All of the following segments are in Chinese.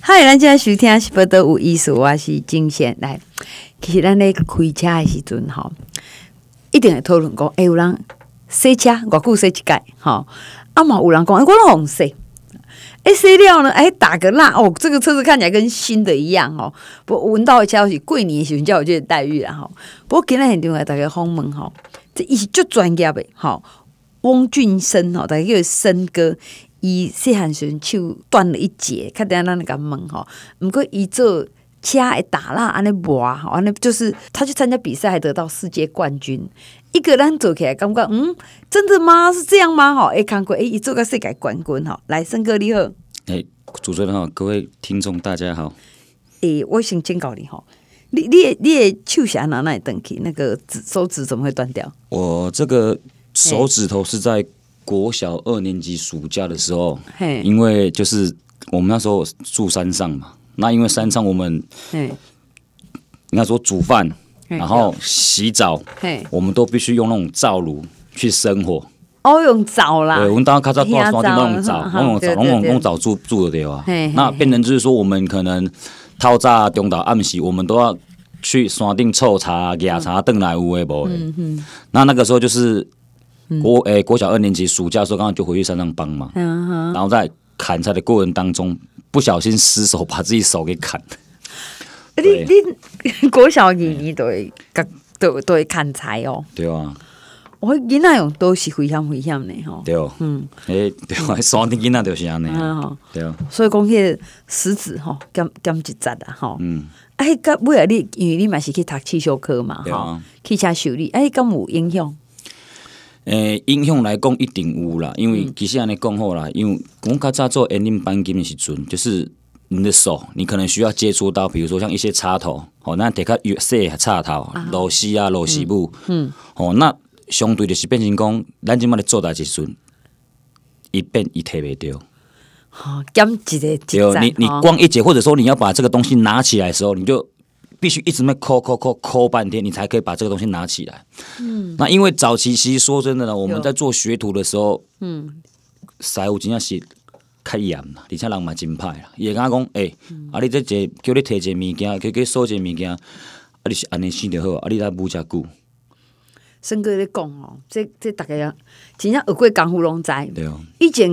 嗨，咱今仔收听是不得有意思，我是金贤来。其实咱咧开车的时阵吼，一定会讨论讲，诶、有人洗车偌久洗一届，吼，啊嘛有人讲，诶、我拢用洗。诶，洗了呢？诶，打个蜡哦，这个车子看起来跟新的一样吼。不闻到的消息，过年的时候叫我这个待遇啦吼。不过今日现场来大家访问吼，这伊是足专业的吼。翁俊生吼，大家叫生哥，伊细汉时阵手断了一截，较等下咱甲问吼。毋过伊做车会打蜡安尼磨吼，安尼就是他去参加比赛还得到世界冠军。一个人做起来感觉，嗯，真的吗？是这样吗？吼，会看过，诶，伊做个世界冠军吼。来，生哥你好，诶，主持人好，各位听众大家好。诶、我先警告你吼，你你的你的手是安哪那里断去？那个指手指怎么会断掉？我这个手指头是在国小二年级暑假的时候，嘿，因为就是我们那时候住山上嘛，那因为山上我们嘿，应该说煮饭，然后洗澡，嘿，我们都必须用那种灶炉去生火。哦，用灶啦，对，我们当时较早听挂刷电那种灶灶，那种灶，对对对那种那种灶住住的对吧嘿嘿？那变成就是说，我们可能透早、中岛、暗时，我们都要去山顶凑茶、野茶、邓来有诶无嗯诶。那那个时候就是国诶国小二年级暑假的时候，刚好就回去山上帮忙，嗯，然后在砍柴的过程当中，不小心失手把自己手给砍。了。你你 国小二年都会都都会砍柴哦。对啊，我囡仔用都是危险危险的吼。对哦，嗯，诶，对啊，山顶囡仔就是安尼对哦，所以讲迄个食指吼减减一节啊吼。嗯，哎，甲尾仔你因为你嘛是去读汽修科嘛吼啊，汽车修理，哎，敢有影响？诶，影响来讲一定有啦，因为其实安尼讲好啦，因为我较早做园林钣金的时阵，就是你的手，你可能需要接触到，比如说像一些插头，哦，那得较越细的插头，螺丝啊、螺丝母，嗯，哦，那相对就是变成讲，咱即摆咧做代志时阵，一变伊摕袂着。吼，减一个一对，你你光一节，或者说你要把这个东西拿起来的时候，你就必须一直在抠抠抠抠半天，你才可以把这个东西拿起来。嗯，那因为早期其实说真的呢，我们在做学徒的时候，嗯，师傅真正是较严啦，而且人嘛真歹啦。伊会甲我讲，诶、啊你这一个叫你摕一个物件，叫叫收一个物件，啊你是安尼生就好，啊你来舞遮久，生哥咧讲吼，这这大家真正学过功夫拢知。对哦，以前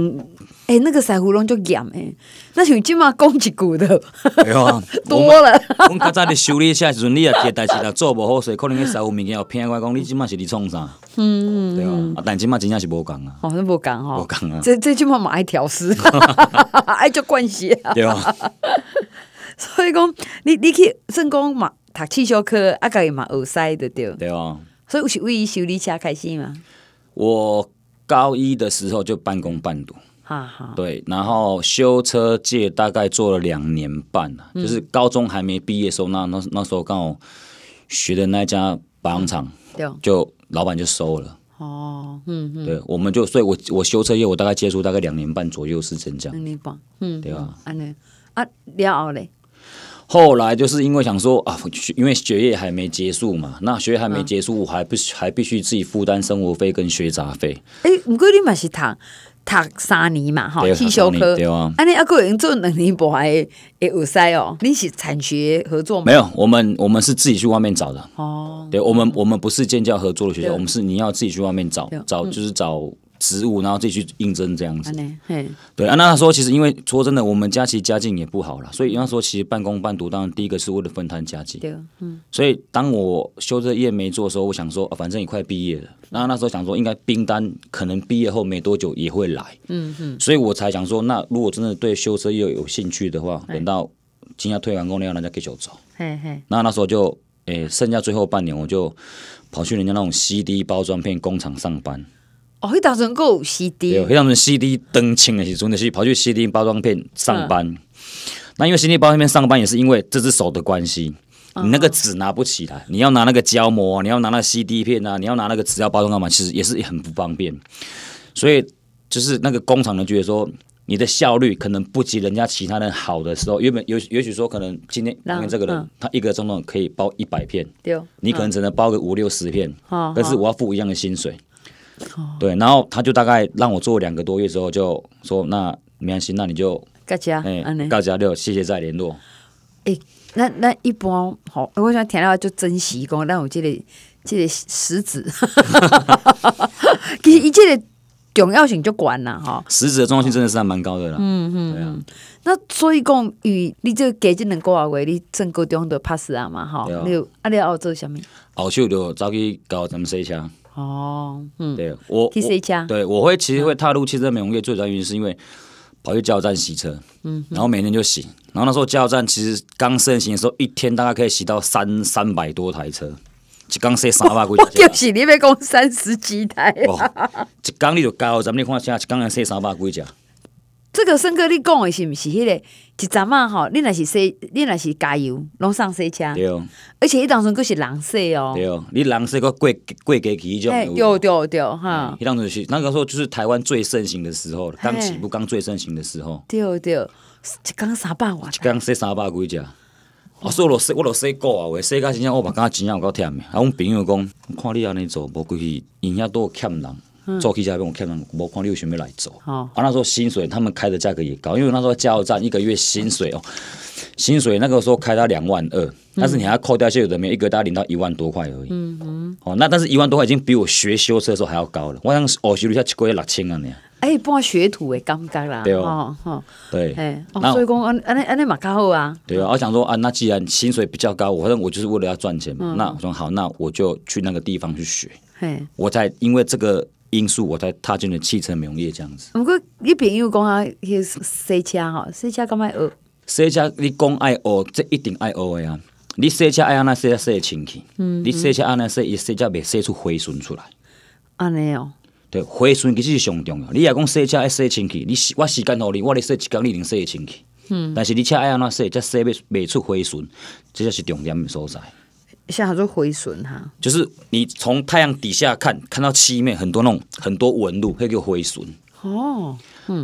诶、那个师傅拢足严诶，那像即马讲一句的对 啊，多了。阮较早咧修理车的时阵，你若一个代志若做无好势，可能迄师傅物件有骗我讲，你即马是伫创啥？嗯，对啊，啊但即马真正是无共啊，哦，那无讲吼，无共啊，这这即马嘛爱调试，爱做关系啊。对啊，所以讲，你你去算讲嘛，读汽修科，啊，家己嘛学师的对。对啊。所以我是为伊修理车开始嘛，我高一的时候就半工半读，哈哈。对，然后修车界大概做了两年半了，就是高中还没毕业的时候，那那那时候刚好学的那家保养厂对，就老板就收了，哦，嗯嗯，对，我们就所以我我修车业我大概接触大概两年半左右是真这样，那你棒，嗯，对啊。安尼。啊，了后咧，后来就是因为想说啊，学因为学业还没结束嘛，那学业还没结束，我还不还必须自己负担生活费跟学杂费，诶，毋过你嘛是读读三年嘛，吼，对汽修科，对啊。安尼啊，个人做两年半会会有塞哦。你是产学合作吗？没有，我们我们是自己去外面找的。哦，对我们，我们不是建教合作的学校，我们是你要自己去外面找找，就是找职务，然后自己去应征这样子安。尼，嘿，对啊，那时候其实因为说真的，我们家其实家境也不好了，所以那时候其实半工半读，当然第一个是为了分摊家境。对，嗯，所以当我修这业没做的时候，我想说，啊、反正也快毕业了，然后那时候想说，应该兵单可能毕业后没多久也会来，嗯嗯，所以我才想说，那如果真的对修车业有兴趣的话，等到今年退完工了，那再继续走。嘿嘿，那那时候就，诶、剩下最后半年，我就跑去人家那种 CD 包装片工厂上班。哦，迄当阵还有 CD，对，迄当阵 CD 登清的时阵，就是跑去 CD 包装片上班。那因为 CD 包装片上班也是因为这只手的关系，你那个纸拿不起来，你要拿那个胶膜啊，你要拿那个 CD 片啊，你要拿那个纸要包装干嘛？其实也是很不方便。所以就是那个工厂人觉得说，你的效率可能不及人家其他人好的时候，原本有也许说可能今天那今天这个人、嗯他一个钟头可以包一百片，对，你可能只能包个五六十片，哦但是我要付一样的薪水。对，然后他就大概让我做两个多月之后，就说那没关系，那你就大家哎安尼，，到家六，谢谢再联络。诶，咱咱一般好，我想听了就珍惜讲，咱有即、个即、个食指，其实伊即个重要性就管了哈。食指的重要性真的是还蛮高的啦。嗯嗯，对啊，那所以讲，与你这个加即两个月，你升高中就 pass 啊嘛吼，对啊你有啊你还有做啥物？后手就走去搞咱们洗车。哦，嗯，对我去洗车我对，我会其实会踏入汽车美容业，最主要原因是因为跑去加油站洗车，嗯，然后每天就洗，然后那时候加油站其实刚盛行的时候，一天大概可以洗到三三百多台车，一缸洗三百几我就台车。是你要讲三十几台。哦，一缸你就加油站，你看现在一缸能洗三百几只，这个森哥，你讲的是毋是迄、个一阵啊吼？你若是洗，你若是加油，拢上洗车，对而且迄当阵佫是人洗哦。对哦，你人洗个过过过去迄种。对对对，哈，迄当时是那个时候就是台湾最盛行的时候，刚起步刚最盛行的时候，对对，一工三百外一缸洗三百几只。啊，所以我就洗，我都洗过啊，话洗到真正我目感觉真正有够忝的。啊，阮朋友讲，看你安尼做，无规去因遐都有欠人，做汽车边有欠人，无看你有想要来做。哦啊，那时候薪水他们开的价格也高，因为那时候加油站一个月薪水哦，薪水那个时候开到两万二，但是你还要扣掉一些有的没有，一个大概领到一万多块而已。嗯嗯。哦，那但是一万多块已经比我学修车的时候还要高了，我想学修一下一个月六千啊，你。哎，半学徒的感觉啦，对哦吼吼，对。哎，哦所以讲安安尼安尼嘛较好啊，对啊，我想说啊，那既然薪水比较高，我反正我就是为了要赚钱嘛。那我说好，那我就去那个地方去学，嘿。我才因为这个因素，我才踏进了汽车美容业这样子。毋过你朋友讲啊，迄洗车吼，洗车敢若学，洗车你讲爱学，这一定爱学的啊。你洗车爱安那洗才洗得清气，你洗车安那洗，伊洗车袂洗出灰尘出来。安尼哦，对，灰尘其实是上重要。你若讲洗车爱洗清气，你时我时间互你，我咧洗一工，你一定洗得清气。嗯，但是你车爱安怎洗，才洗袂袂出灰尘，这才是重点的所在。现在做回旋哈，就是你从太阳底下看，看到漆面很多那种很多纹路，那个灰尘。哦，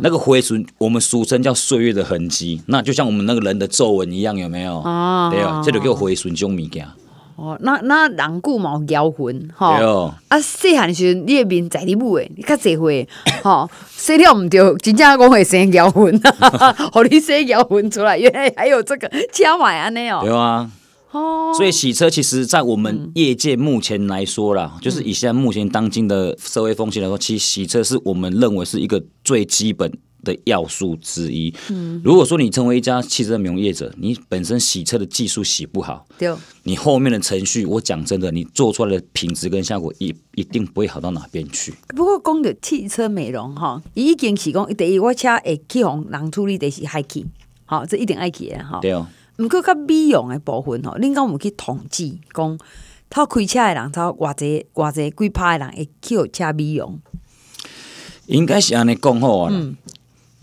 那个灰尘我们俗称叫岁月的痕迹，那就像我们那个人的皱纹一样，有没有？哦对啊，这就叫灰尘这种物件。哦，那那人久嘛有摇魂吼。对哦，啊，细汉时阵，你的面在你母诶，你较侪会 吼，洗了毋对，真正讲会生摇魂，互你生摇魂出来，原来还有这个 加买安尼哦。对啊。哦，所以洗车其实，在我们业界目前来说啦，就是以现在目前当今的社会风气来说，其实洗车是我们认为是一个最基本的要素之一。嗯，如果说你成为一家汽车美容业者，你本身洗车的技术洗不好，对，你后面的程序，我讲真的，你做出来的品质跟效果一一定不会好到哪边去。不过讲到汽车美容哈，伊已经是讲第一，我车会去互人处理，的是爱去，好，这一定爱去的吼。对哦，毋过较美容的部分吼，恁敢有去统计讲，偷开车的人，偷偌济偌济几拍的人会去学车美容？应该是安尼讲好啊啦。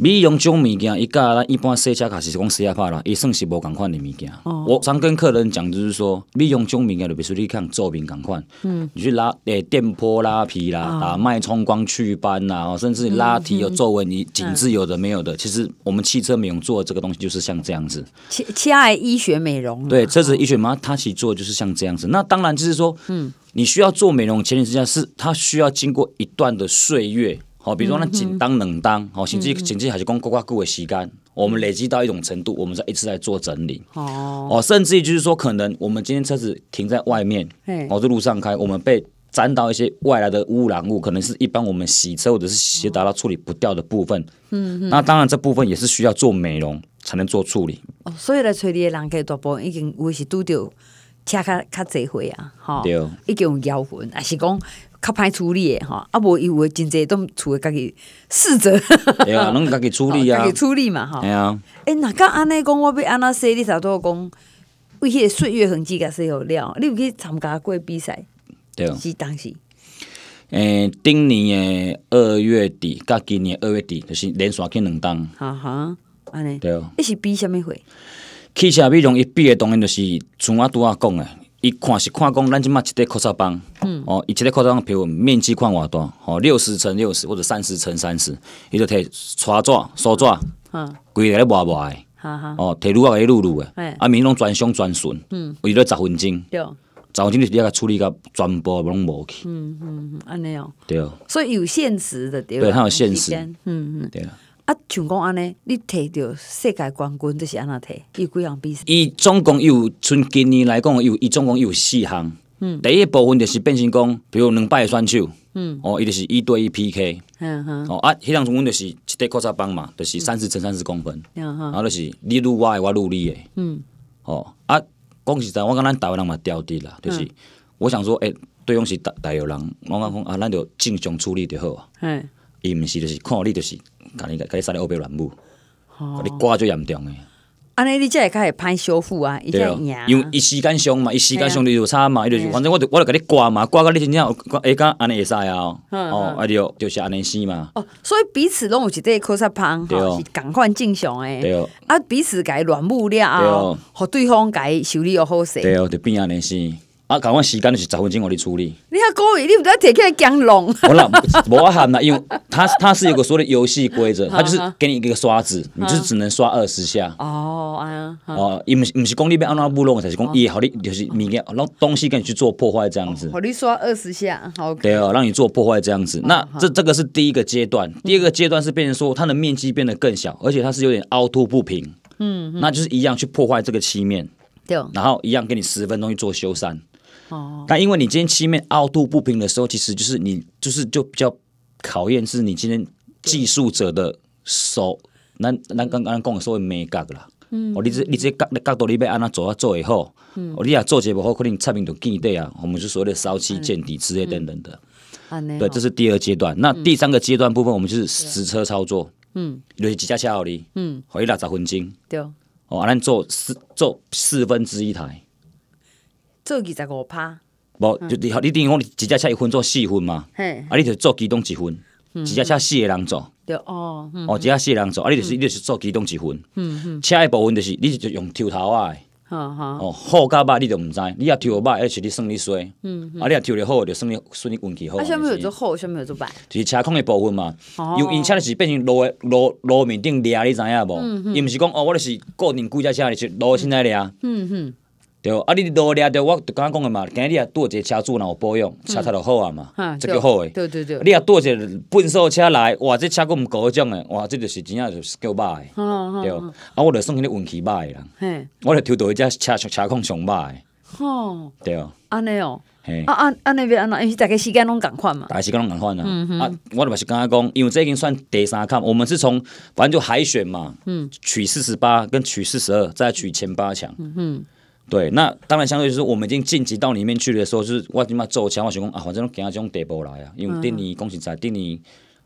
美容这种物件，伊甲咱一般洗车卡是讲洗下拍啦，伊算是无共款的物件。我常跟客人讲，就是说，美容这种物件，就比如说你看皱面共款，嗯，你去拉诶电波拉皮啦，啊脉冲光祛斑啦，哦甚至拉提有皱纹，你紧致有的没有的，其实我们汽车美容做的这个东西就是像这样子。车车的医学美容啊，对，车子医学嘛，它其实做的就是像这样子。那当然就是说，嗯，你需要做美容，前提之下是它需要经过一段的岁月，好、比如说那紧当冷当，好、甚至甚至还是讲够够够的时间，我们累积到一种程度，我们再一次来做整理。哦，哦，甚至于就是说，可能我们今天车子停在外面嘿，哦，在路上开，我们被沾到一些外来的污染物，可能是一般我们洗车或者是洗达到处理不掉的部分。嗯嗯那当然这部分也是需要做美容才能做处理。哦所以来催你的人，个大部分已经有的是拄着车较较侪岁啊，吼，对已经有摇魂，还是讲较歹处理诶吼，啊无伊有诶真侪都厝诶家己试着对啊，拢家己处理啊家己。处理嘛，吼哎。啊，诶，若甲安尼讲，我要安那说？你差不多讲为迄个岁月痕迹甲说好了，你有去参加过比赛？对。是当时诶，顶年诶二月底，甲今年二月底，就是连续去两档。哈哈，安尼，对，伊是比啥物会？汽车美容伊比诶当然就是像我拄仔讲的，伊看是看讲咱即马一块口罩棒，嗯，哦，伊一块口罩棒，比如面积看偌大，哦，六十乘六十或者三十乘三十，伊就摕刷纸、手纸，哈。规个咧抹抹的，哈哈，哦，摕撸啊个撸撸的嘿，啊，面拢全上全顺，嗯，伊咧十分钟，对，十分钟你是甲处理到全部拢无去，嗯嗯，安尼哦，对，所以有限时的对吧？对它有限时嗯嗯，对。啊，啊，像讲安尼，你摕着世界冠军，这是安怎摕？有几项比赛？伊总共有从今年来讲，有伊总共有四项。嗯，第一部分就是变成讲，比如两摆的选手，嗯，哦，伊就是一对一 PK，嗯哼，哦啊，迄项总共就是一块扩插棒嘛，就是三十乘三十公分，嗯哼，然后就是你愈我的，我愈你的，嗯，哦啊，讲实在，我感咱台湾人嘛掉低啦，就是、我想说，诶、对方是大大陆人，我讲讲啊，咱就正常处理就好。啊。嘿，伊毋是就是看你就是，甲你甲你杀咧乌白乱舞，哦甲你刮最严重诶。安尼你才会较会歹修复啊，伊才会赢啊。，因为伊时间上嘛，伊时间上嘿你就差嘛，伊就是反正我就我就甲你刮嘛，刮到你真正有下甲安尼会使啊，嗯哦，啊就就是安尼死嘛，哦，所以彼此拢有一个考察棒，对哦吼，是共款正常诶。对哦，啊，彼此甲伊乱舞了哦，互对方甲伊修理又好势。对哦，就变安尼死。啊，赶快时间就是十分钟我你处理。你遐故意，你毋知摕起来讲弄。我啦，无我喊啦，因为它它是有个所谓的游戏规则，它就是给你一个刷子，你就是只能刷二十下。哦，啊，哦，伊毋是毋是讲你要安怎布弄，才是讲伊好你就是物件，让东西跟你去做破坏这样子。好你刷二十下，好。对哦，让你做破坏这样子。那这这个是第一个阶段，第二个阶段是变成说它的面积变得更小，而且它是有点凹凸不平。嗯，那就是一样去破坏这个漆面，对，然后一样给你十分钟去做修缮。哦，但因为你今天漆面凹凸不平的时候，其实就是你就是就比较考验是你今天技术者的手，咱咱刚刚讲的所谓美角啦。嗯，哦，你这你这角角度你要安怎做啊做会好，嗯，哦，你若做一个不好，可能侧面就见底啊，我们就所谓的烧漆见底之类等等的。安尼。对，这是第二阶段。那第三个阶段部分，我们就是实车操作，嗯。就是几架车互你，嗯，互你六十分钟，对，哦，啊，咱做四做四分之一台。做二十五趴，无，就你你等于讲，你一架车一分做四分嘛，嘿，啊，你就做其中一分，一架车四个人做，对，哦，嗯哦，一架四个人做，啊，你就是你就是做其中一分，车的部分就是你就用抽头啊的，好好，哦，好甲歹你就毋知，你若抽歹，而且你算你衰，啊，你若抽得好，就算你算你运气好。啊，下面有做好，下面有做歹，就是车况的部分嘛，哦。因为因车就是变成路的路路面顶掠，你知影无？嗯伊毋是讲哦，我就是固定几只车，就是路凊彩掠。嗯哼，对，啊，你路掠着，我就刚刚讲的嘛，今日你若拄一个车主若有保养，车才就好啊嘛哈，这叫好诶。对对对，你若拄一个笨手车来，哇，这车佫毋高种诶，哇，这就是真正就是叫歹对，啊，我就算迄个运气歹诶啦，嘿，我就抽到迄只车车况上歹诶。吼，对，安尼哦，嘿啊。啊安尼要安怎？因为大家时间拢共款嘛，大家时间拢共款啊。啊，我就嘛是刚刚讲，因为这已经算第三坎，我们是从反正就海选嘛，嗯，取四十八跟取四十二，再取前八强。嗯哼对，那当然相对就是我们已经晋级到里面去的时候，就是我今嘛做强，我想讲啊，反正拢行到这种地步来啊，因为顶年讲实在，顶年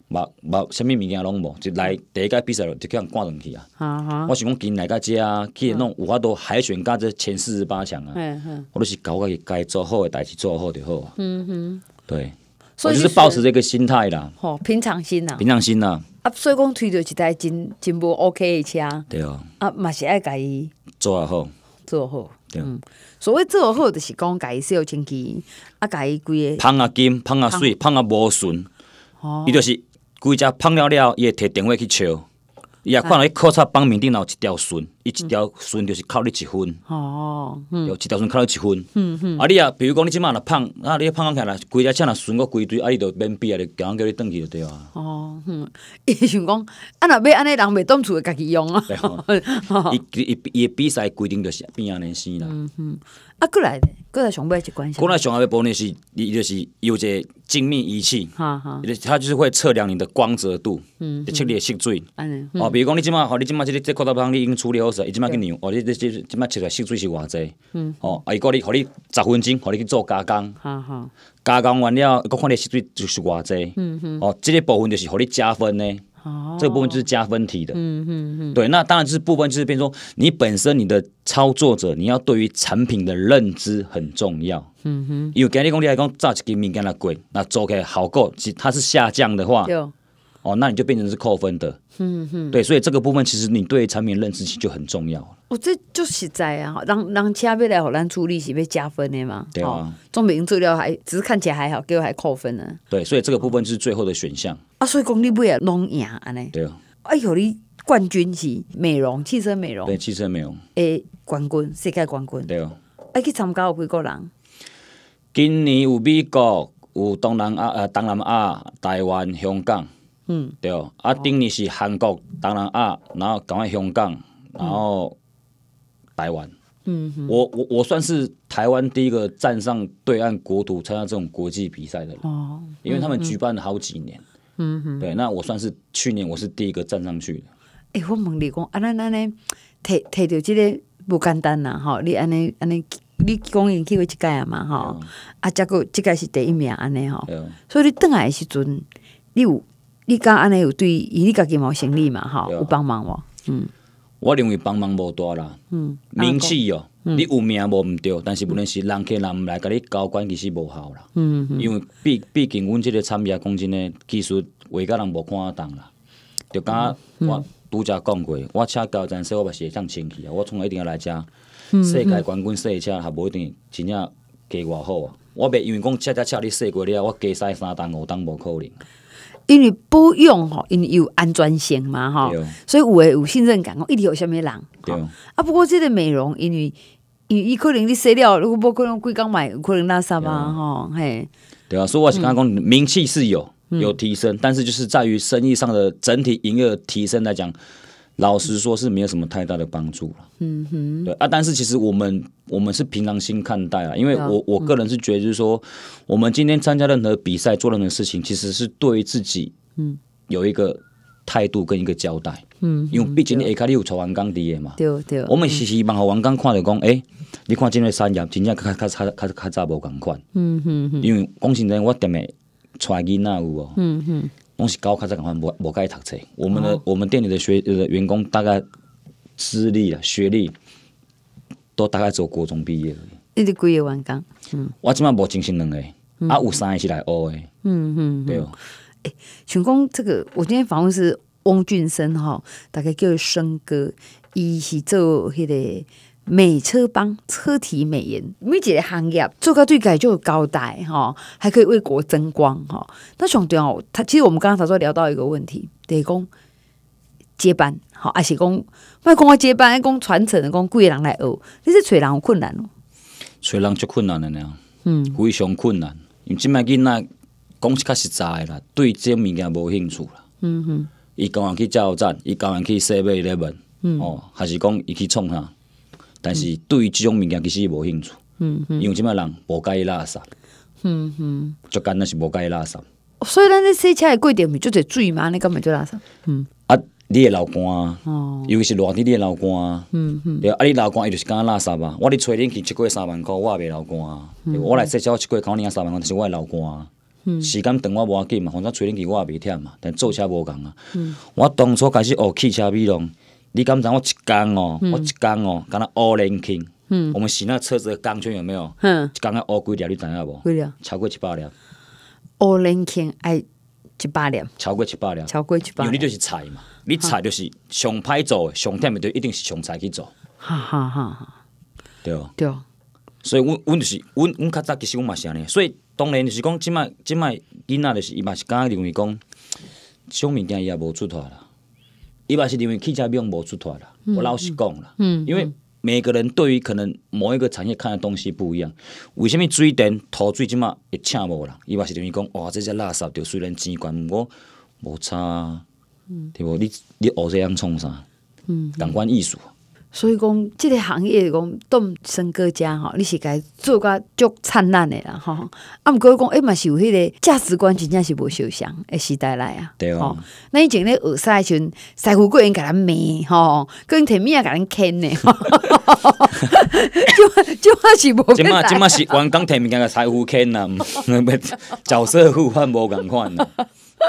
无无啥物物件拢无，就来第一届比赛就就叫人赶上去啊。我想讲今来到这啊，去那种有法度海选到这前四十八强啊，我都是搞我该做好的代志做好就好啊。嗯哼，对，所以我就是抱持这个心态啦。吼平常心呐，平常心呐、啊，所以讲推着一台真真无 OK 的车，对啊，啊，嘛是爱家己做也好，做好。嗯，所谓做好，就是讲家己小清气，啊，家己规个芳啊金，芳啊水，芳啊无顺，哦。伊就是规只芳了了，伊会摕电话去笑，伊也看到伊考察榜面顶头有一条顺，伊一条顺就是扣你一分，哦，嗯。有一条顺扣你一分，嗯嗯，啊你啊，比如讲你即满若胖，啊你胖起来，规只车若顺个规堆，啊你就免比啊，就强叫你转去就对啊。哦，嗯，伊想讲，啊，若要安尼，人袂当厝家己用啊。伊伊伊的比赛规定就是变安尼生啦。啊，过来，过来上尾一关系。过来上下的部分是，伊就是有一个精密仪器，哈哈，它就是会测量你的光泽度，嗯，测你的色水。安尼，哦，比如讲你即马，吼，你即马即个这扩大帮你已经处理好势，伊即马去量，哦，你你即即马测出来色水是偌济，嗯，哦，啊，伊讲你，互你十分钟，互你去做加工，哈哈，加工完了，佮看你的色水就是偌济，嗯嗯，哦，即个部分就是互你加分呢。哦，这个部分就是加分题的，嗯嗯嗯，对，那当然就是部分就是变成说，你本身你的操作者，你要对于产品的认知很重要，嗯哼，因为今日讲你来讲造一个物件来贵，那做起来效果其实它是下降的话，对，哦，那你就变成是扣分的，嗯哼，对，所以这个部分其实你对产品认知性就很重要。哦这就实在啊，人人车要来互咱处理是被加分的嘛，对啊哦，总比用资料还只是看起来还好，结果还扣分呢。对，所以这个部分是最后的选项。啊，所以讲你尾啊拢赢安尼，对啊，哎呦，你冠军是美容汽车美容对，汽车美容。诶冠军，世界冠军，对啊。哎去参加有几个人？今年有美国，有东南亚、呃东南亚、台湾、香港，嗯，对。哦，啊，顶年是韩国、当然啊，然后赶快香港，然后台湾。嗯，我我我算是台湾第一个站上对岸国土参加这种国际比赛的人，哦，因为他们举办了好几年。嗯哼，对，那我算是去年我是第一个站上去的。诶、我问你讲，啊，咱安尼摕摕到即个无简单呐，吼，你安尼安尼，你讲因去过一届啊嘛，吼，啊，结果即个是第一名安尼吼，所以你转来的时阵，你有你敢安尼有对，伊你家己嘛有成立嘛，吼，啊有帮忙无？嗯我认为帮忙无大啦。嗯，名气哦，你有名无毋对，但是无论是人客人毋来甲你交关，其实无效啦。嗯嗯因为毕毕竟阮即个产业讲真诶，技术话甲人无看得动啦。就敢嗯我拄则讲过，我车交站说我嘛是会当清气啊，我从来一定要来遮。嗯世界冠军赛车也无一定真正加偌好啊！我袂因为讲车车车你说过了，我加驶三档五档无可能。因为保养吼，因为有安全性嘛，吼，所以有诶有信任感，讲一定有虾物人，对。啊，不过即个美容，因为因为伊可能你洗了，如果无可能规工买，有可能垃圾啊，吼，嘿，对啊，所以我是刚刚讲，嗯名气是有有提升，但是就是在于生意上的整体营业额提升来讲，老实说是没有什么太大的帮助了。嗯哼，对啊，但是其实我们我们是平常心看待啊，因为我我个人是觉得就是说，我们今天参加任何比赛做任何事情，其实是对于自己嗯有一个态度跟一个交代。嗯，因为毕竟你下骹你有带员工伫的嘛。对对，我们是希望互员工看到讲，诶、你看即个产业真正较较较较较早无共款。嗯哼哼，因为讲实在，我店诶带囡仔有哦，嗯哼，拢是高较早共款，无无甲伊读册。我们的、我们店里的学呃员工大概资历啊学历都大概只有国中毕业而已。你哋几个员工？我即摆无精神两个，啊有三个是来学的，嗯嗯，对哦。像讲这个，我今天访问是翁俊生哈，大概叫生哥，伊是做迄个美车帮车体美颜，每一个行业做到对改就有交代哈，还可以为国争光哈。那上重要，他其实我们刚刚才说聊到一个问题，得讲接班，好，还是讲莫讲我接班，讲传承，讲贵人来学，你是找人有困难哦。找人足困难的呢，嗯，非常困难。因为即摆囡仔讲是较实在的啦，对这物件无兴趣啦。嗯哼，伊讲人去加油站，伊讲人去洗买咧问，嗯哦，还是讲伊去创啥？但是对于即种物件其实无兴趣，嗯因为即摆人无介意垃圾，嗯嗯，足简单是无介意垃圾。所以咱咧洗车的过程，咪就侪水嘛，你根本就垃圾。嗯啊，你会流汗啊，哦，尤其是热天你会流汗啊，嗯哼，对啊，啊你流汗伊就是敢垃圾啊。我咧吹冷气一个月三万箍，我也袂流汗啊。对我来洗车我一个月考领三万箍，但是我会流汗啊。时间长我无要紧嘛，反正吹冷气我也袂忝嘛，但做车无共啊。我当初开始学汽车美容，你敢知我一工哦，我一工哦，敢若学冷气。我们洗那车子的钢圈有没有？哼，一工要乌几粒，你知影无？超过一百粒，乌零钱爱一百粒，超过一百粒。超过一百粒，因为你就是菜嘛，你菜就是上歹做的，上忝的就一定是上菜去做，哈哈哈哈，对。无？对，所以阮阮就是阮阮较早其实阮嘛是安尼，所以当然就是讲即摆即摆囡仔就是伊嘛是敢认为讲，即种物件伊也无出头啦，伊嘛是因为汽车美容无出脱啦。我老实讲啦，嗯因为每个人对于可能某一个产业看的东西不一样。为什么水电、土水即摆会请无人？伊嘛是因为讲，哇，这只垃圾着虽然钱悬，毋过无差啊，对无？你你学这样创啥？嗯，感官艺术。所以讲，即个行业讲动生哥家吼，你是该做甲足灿烂的啦吼。啊，毋过讲，诶嘛是有迄个价值观真正是无相像诶时代来啊。对啊吼。咱以前咧学师的时阵，师傅个人甲咱骂吼，个人摕物啊甲咱牵呢，吼。就就嘛是无即嘛即嘛是员工摕物件个财富坑啦，毋 角色互换无共款啦，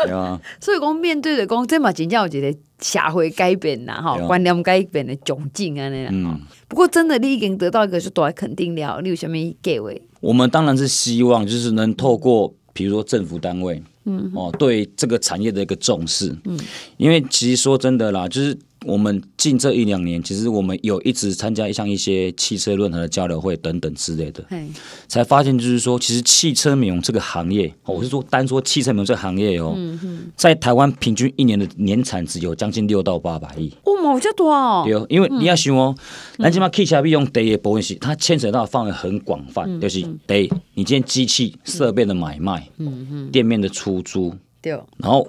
对啊，所以讲面对着讲，即嘛真正有一个社会改变啦，吼观念改变的窘境啊，那样。嗯，不过真的，你已经得到一个是大的肯定了，你有什么给位？我们当然是希望就是能透过比如说政府单位，嗯，哦，对这个产业的一个重视，嗯，因为其实说真的啦，就是我们近这一两年，其实我们有一直参加像一些汽车论坛的交流会等等之类的，才发现就是说，其实汽车美容这个行业，哦我是说单说汽车美容这个行业哦，在台湾平均一年的年产值有将近六到八百亿。哦，嘛有遮大哦，对哦，因为你要想哦，咱即马汽车美容第一个部分是它牵扯到的范围很广泛，就是第一，你今天机器设备的买卖，嗯店面的出租，对，然后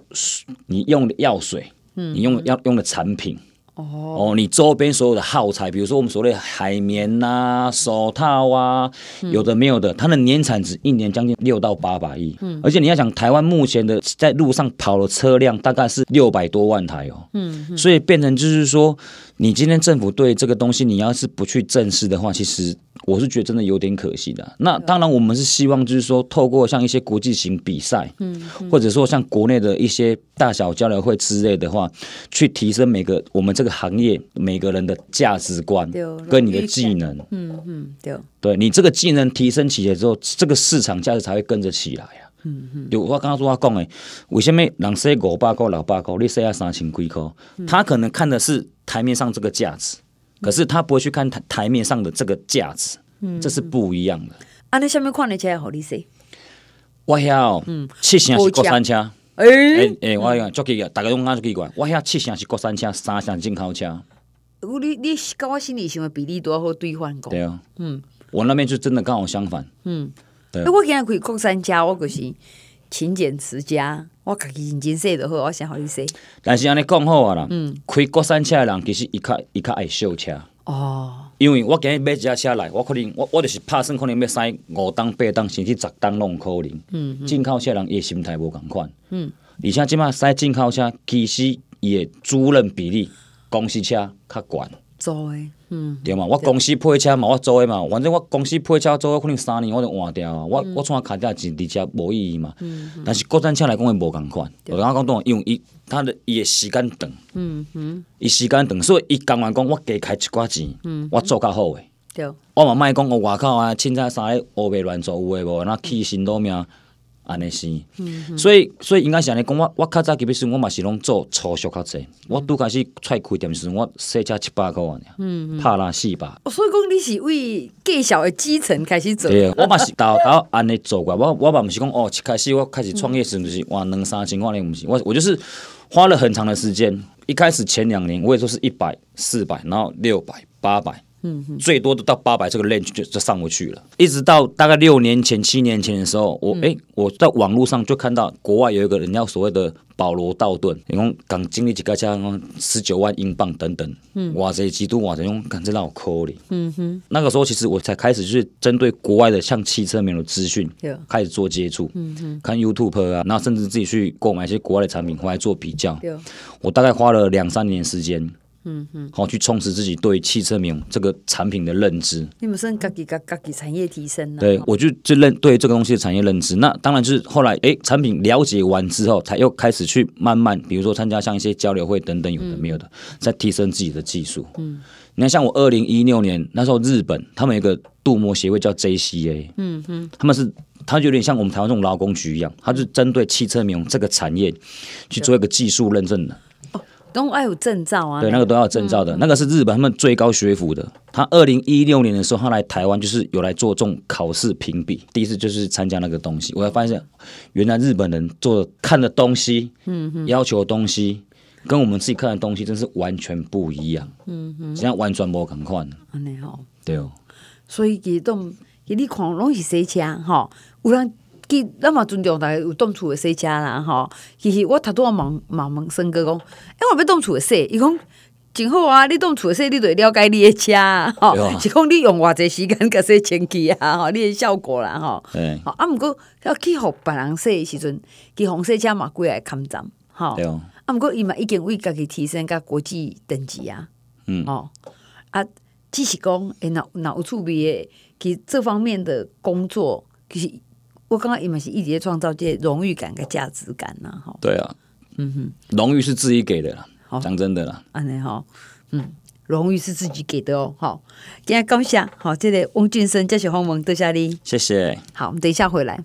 你用的药水，你用要用的产品。哦，你周边所有的耗材，比如说我们所谓的海绵呐、手套啊，有的没有的，它的年产值一年将近六到八百亿。嗯，而且你要想，台湾目前的在路上跑的车辆大概是六百多万台哦。嗯，所以变成就是说，你今天政府对这个东西，你要是不去正视的话，其实。我是觉得真的有点可惜的。那当然，我们是希望就是说，透过像一些国际型比赛，嗯，或者说像国内的一些大小交流会之类的话，去提升每个我们这个行业每个人的价值观跟你的技能，嗯嗯，对，对你这个技能提升起来之后，这个市场价值才会跟着起来啊。嗯嗯，就我刚刚说他讲的，为什么人说五百块、六百块，你说要三千几块？他可能看的是台面上这个价值。可是他不会去看台台面上的这个价值，这是不一样的。啊，你下面看的车好利息？我遐，嗯，七成是国产车。哎哎，我讲足奇个，大家拢讲足奇怪。我遐七成是国产车，三成进口车。你你跟我心里想的比例多好兑换过？对啊，嗯，我那边就真的刚好相反。嗯，对。我今日开国产车，我就是勤俭持家。我家己认真说就好，我先好你说。但是安尼讲好啊啦，嗯开国产车的人其实伊较伊较爱修车。哦。因为我今日买一架车来，我可能我我就是拍算可能要塞五档八档甚至十档拢可能。嗯。进口车人伊心态无共款。嗯。而且即摆塞进口车，其实伊的租赁比例，公司车较悬。租的。嗯，对嘛，我公司配车嘛，我租的嘛，反正我公司配车租可能三年我就换掉啊，我我创卡掉钱，直接无意义嘛。嗯但是国产车来讲，伊无共款。我刚刚讲，因为伊他的伊的时间长。嗯嗯。伊时间长，所以伊讲完讲，我加开一寡钱，我做较好诶。对。我嘛莫讲，我外口啊，凊彩三个乌白乱做有诶无，那起心都命。安尼是，所以所以应该是安尼讲，我我较早基本上我嘛是拢做粗俗较济。我拄开始出开店时，我洗车七八块尔，拍拉四百。所以讲你是为介小的基层开始做。对，我嘛是到到安尼做过。我我嘛毋是讲哦，一开始我开始创业时就是哇两三千块咧，毋是。我我就是花了很长的时间。一开始前两年我也说是一百、四百，然后六百、八百。最多的到八百这个 range 就就上不去了，一直到大概六年前、七年前的时候，我哎我在网络上就看到国外有一个人要所谓的保罗道顿，你讲刚经历几个加十九万英镑等等，哇塞，几度哇塞，用感觉让我抠哩。嗯哼，那个时候其实我才开始就是针对国外的像汽车没有资讯，开始做接触，嗯哼，看 YouTube 啊，然后甚至自己去购买一些国外的产品回来做比较，我大概花了两三年时间。嗯哼，好，去充实自己对汽车名这个产品的认知。你们是自己自自己产业提升呢？对，我就就认对这个东西的产业认知。那当然就是后来，哎，产品了解完之后，才又开始去慢慢，比如说参加像一些交流会等等，有的没有的，在提升自己的技术。嗯，你看，像我二零一六年那时候，日本他们有一个镀膜协会叫 JCA。嗯哼，他们是，他就有点像我们台湾这种劳工局一样，他是针对汽车名这个产业去做一个技术认证的。都要有证照啊！对，那个都要证照的，那个是日本他们最高学府的。他二零一六年的时候，他来台湾就是有来做这种考试评比，第一次就是参加那个东西，我才发现原来日本人做看的东西，嗯要求的东西跟我们自己看的东西真是完全不一样。嗯哼，现在完全无同款。安尼吼，对哦。所以其动，你看拢是洗车吼，有人。其咱嘛尊重大家有动厝的洗车啦吼，其实我头拄啊问问问生哥讲，哎，我要动厝的洗，伊讲真好啊！你动厝的洗，你就了解你的车吼，是讲你用偌济时间甲洗清气啊吼，你的效果啦吼。好啊，毋过要去互别人说的时阵，去红洗车嘛贵来看站吼。啊，毋过伊嘛已经为家己提升甲国际等级啊。嗯哦啊，只是讲诶，脑脑厝味的，其这方面的工作其实。我刚刚伊嘛是一直在创造这荣誉感跟价值感呐，哈。对啊，嗯哼，荣誉是自己给的啦，讲真的啦。安尼哈，嗯，荣誉是自己给的哦，好，今天感谢，好，这个翁俊生，这是黄萌多谢你，谢谢。好，我们等一下回来。